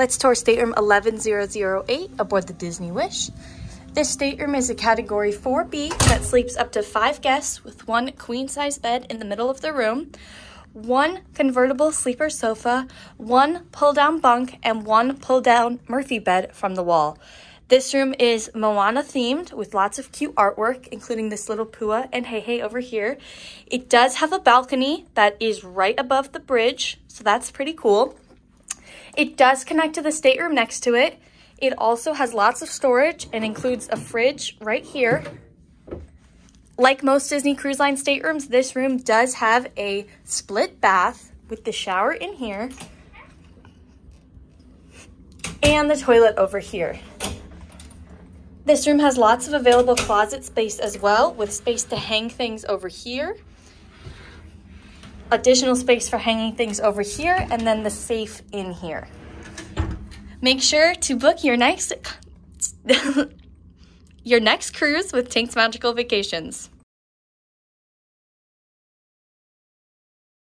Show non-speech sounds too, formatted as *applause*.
Let's tour stateroom 11008 aboard the Disney Wish. This stateroom is a category 4B that sleeps up to five guests with one queen size bed in the middle of the room, one convertible sleeper sofa, one pull down bunk, and one pull down Murphy bed from the wall. This room is Moana themed with lots of cute artwork, including this little Pua and Heihei over here. It does have a balcony that is right above the bridge, so that's pretty cool. It does connect to the stateroom next to it. It also has lots of storage and includes a fridge right here. Like most Disney Cruise Line staterooms, this room does have a split bath with the shower in here and the toilet over here. This room has lots of available closet space as well with space to hang things over here. Additional space for hanging things over here and then the safe in here. Make sure to book your next *laughs* your next cruise with Tink's Magical Vacations.